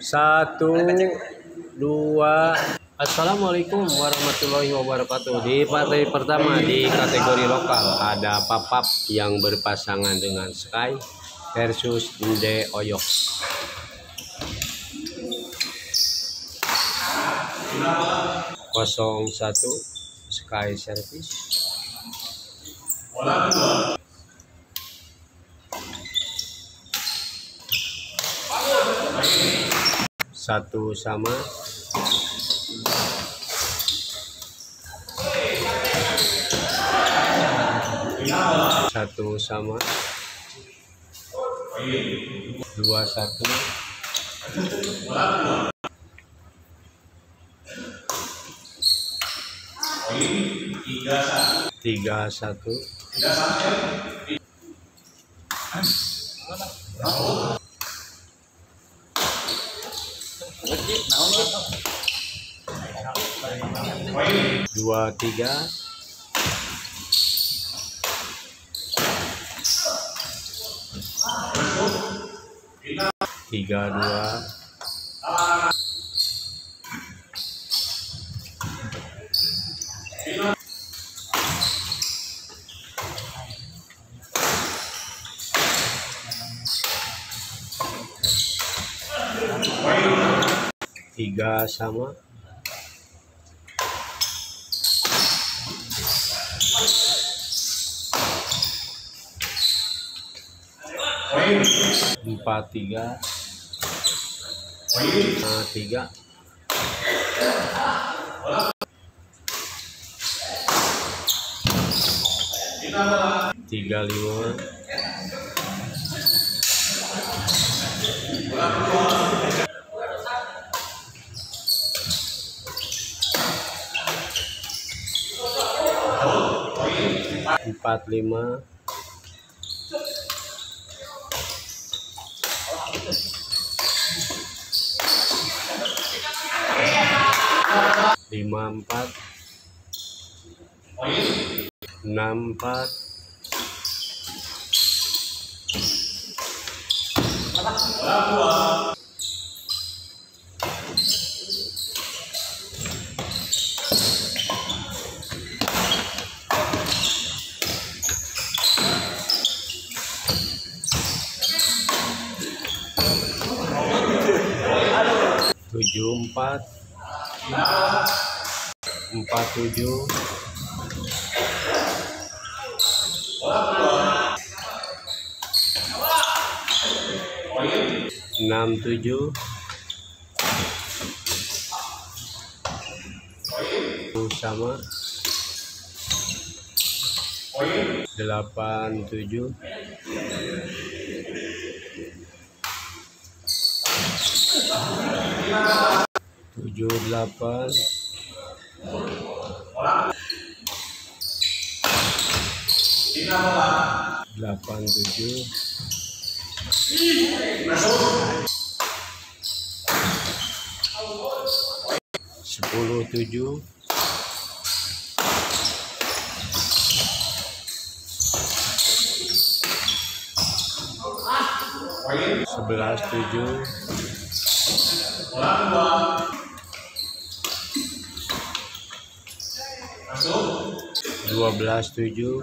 Satu, dua. Assalamualaikum warahmatullahi wabarakatuh. Di partai pertama di kategori lokal ada Papap yang berpasangan dengan Sky versus Inde Oyok. Kosong satu Sky Service. Satu sama. Satu sama. Dua satu. Tiga satu dua tiga. Tiga dua. Tiga sama empat tiga. Lima tiga tiga lima empat lima lima empat enam empat. Tujuh empat empat tujuh. Enam tujuh. Sama. Delapan tujuh tujuh delapan. delapan tujuh. sepuluh tujuh. sebelas tujuh dua belas tujuh.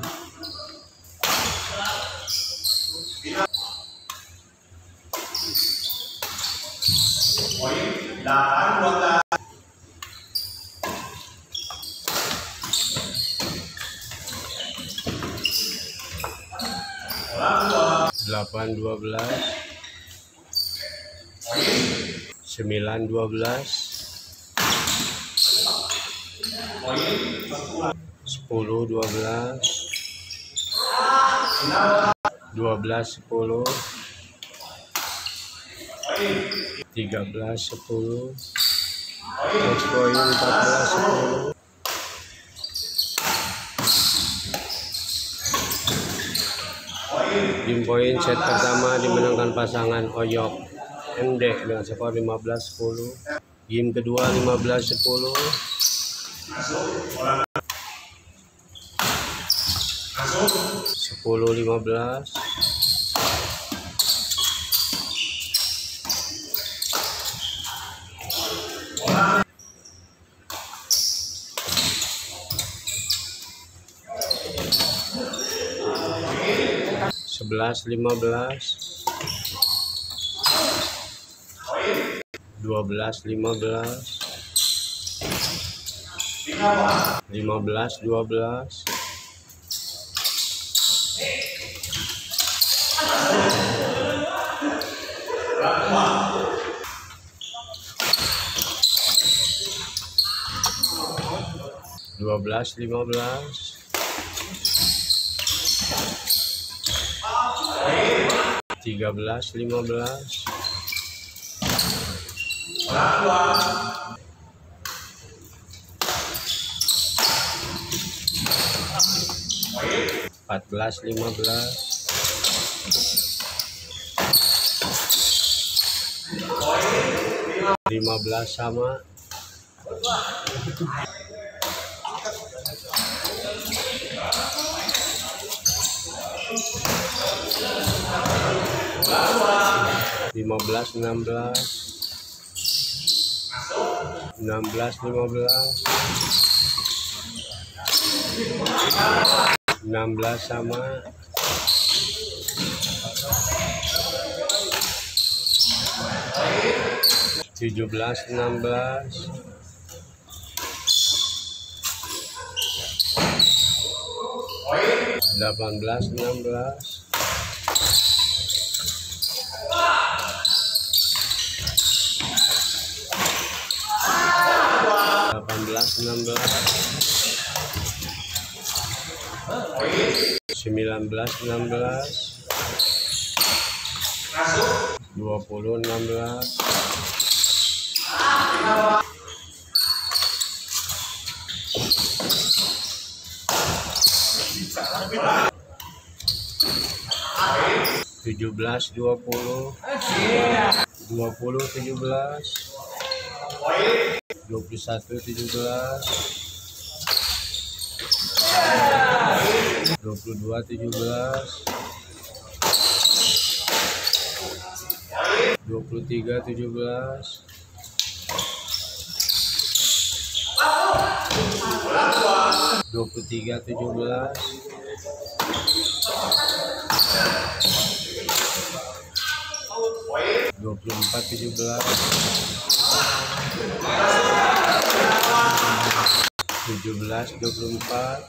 Delapan dua belas. Sembilan dua sepuluh dua belas dua belas sepuluh tiga belas sepuluh match point empat belas sepuluh Game point set pertama dimenangkan pasangan Oyok Endek dengan skor 15-10. Game kedua 15-10 sepuluh lima belas. Sebelas lima belas. Dua belas lima belas. Lima belas dua belas. Dua belas lima belas. Tiga belas lima belas. Empat belas lima belas. Lima belas sama 15 16 16 15 16 sama. 17 16 17 18 16 18 16 19 16 20 16 tujuh belas dua puluh dua puluh tujuh belas dua puluh satu tujuh belas dua puluh dua tujuh belas dua puluh tiga tujuh belas dua puluh tiga tujuh belas dua puluh empat tujuh belas tujuh belas dua puluh empat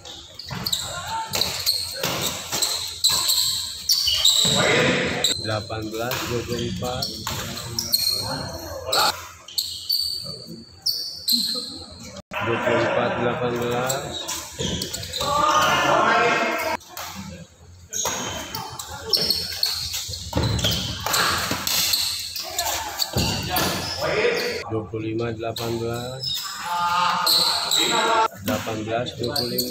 delapan belas dua puluh empat dua puluh empat delapan belas 25 18 18 25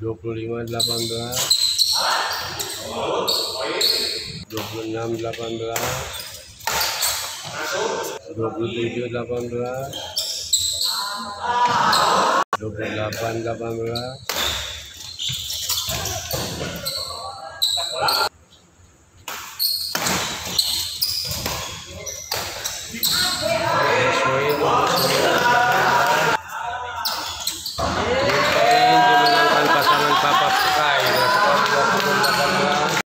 25 18 26 18 27 18 28 18